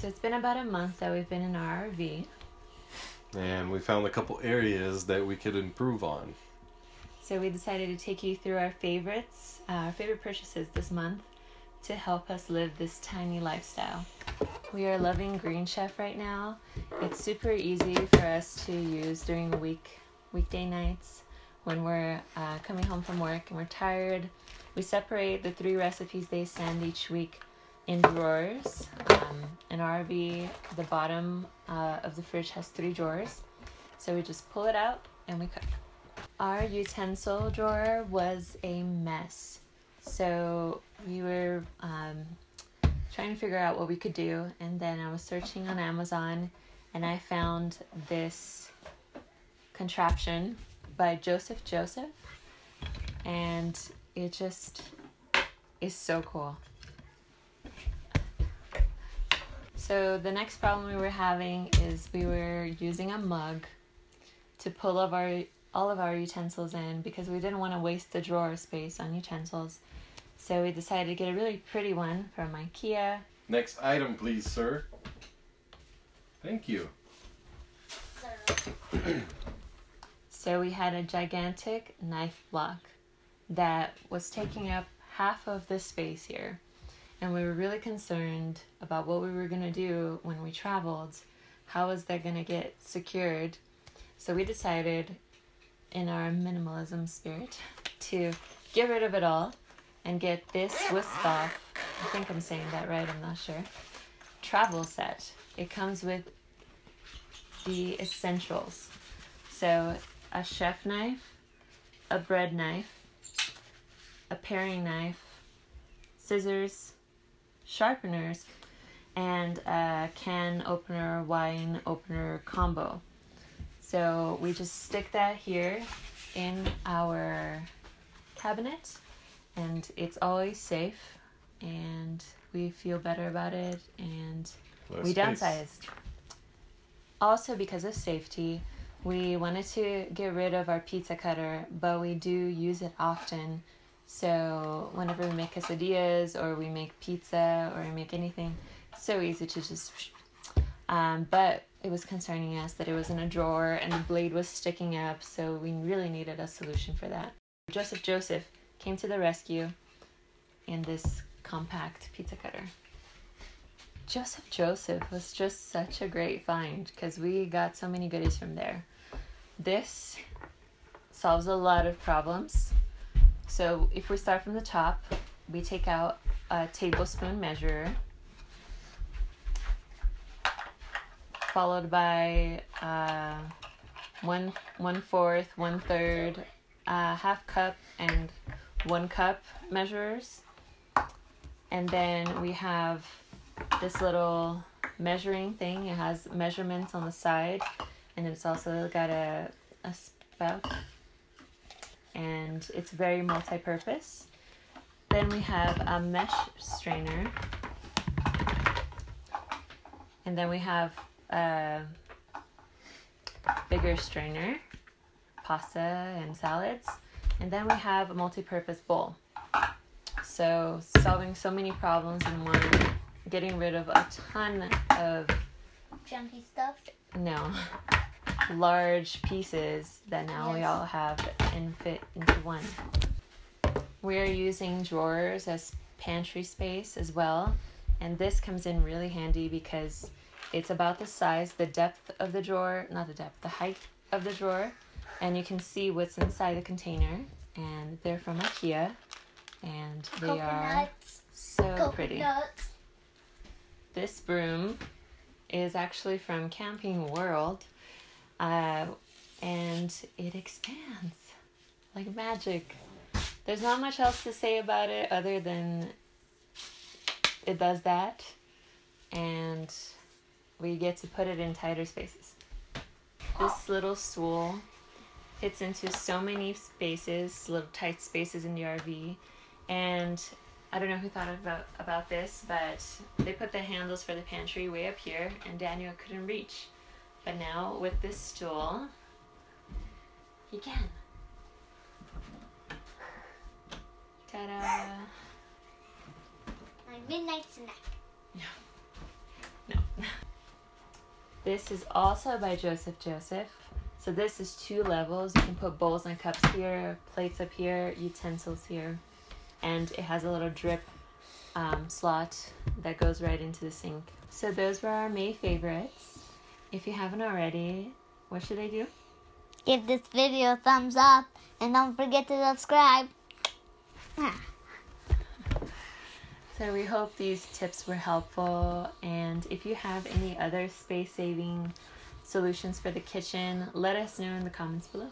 so it's been about a month that we've been in our RV. And we found a couple areas that we could improve on. So we decided to take you through our favorites, uh, our favorite purchases this month to help us live this tiny lifestyle. We are loving Green Chef right now. It's super easy for us to use during the week, weekday nights when we're uh, coming home from work and we're tired. We separate the three recipes they send each week in drawers. Um, in RV, the bottom uh, of the fridge has three drawers. So we just pull it out and we cook. Our utensil drawer was a mess. So we were um, trying to figure out what we could do, and then I was searching on Amazon and I found this contraption by Joseph Joseph, and it just is so cool. So the next problem we were having is we were using a mug to pull of our all of our utensils in because we didn't want to waste the drawer space on utensils. So we decided to get a really pretty one from IKEA. Next item, please, sir. Thank you. So we had a gigantic knife block that was taking up half of the space here. And we were really concerned about what we were going to do when we traveled. How was that going to get secured? So we decided, in our minimalism spirit, to get rid of it all and get this Wusthof, I think I'm saying that right, I'm not sure, travel set. It comes with the essentials. So a chef knife, a bread knife, a paring knife, scissors, sharpeners, and a can opener, wine opener combo. So we just stick that here in our cabinet, and it's always safe, and we feel better about it, and Less we space. downsized. Also, because of safety, we wanted to get rid of our pizza cutter, but we do use it often. So, whenever we make quesadillas or we make pizza or we make anything, it's so easy to just. Um, but it was concerning us that it was in a drawer and the blade was sticking up, so we really needed a solution for that. Joseph Joseph came to the rescue in this compact pizza cutter. Joseph Joseph was just such a great find because we got so many goodies from there. This solves a lot of problems. So if we start from the top, we take out a tablespoon measurer, followed by uh, one one fourth, one third, uh, half cup, and one cup measurers. And then we have this little measuring thing. It has measurements on the side, and it's also got a, a spout, and it's very multi-purpose. Then we have a mesh strainer, and then we have a bigger strainer, pasta and salads, and then we have a multi-purpose bowl. So solving so many problems in one getting rid of a ton of Junky stuff. no large pieces that now we all have and fit into one. We are using drawers as pantry space as well, and this comes in really handy because it's about the size, the depth of the drawer, not the depth, the height of the drawer, and you can see what's inside the container. And they're from IKEA, and they are Coconuts. so pretty. This broom is actually from Camping World, uh, and it expands like magic. There's not much else to say about it other than it does that, and we get to put it in tighter spaces. This little stool fits into so many spaces, little tight spaces in the RV, and I don't know who thought about about this, but they put the handles for the pantry way up here, and Daniel couldn't reach. But now with this stool, he can. Ta-da! My midnight snack. No, This is also by Joseph Joseph. So this is two levels. You can put bowls and cups here, plates up here, utensils here, and it has a little drip um, slot that goes right into the sink. So those were our May favorites. If you haven't already, what should I do? Give this video a thumbs up and don't forget to subscribe. So we hope these tips were helpful and if you have any other space saving solutions for the kitchen, let us know in the comments below.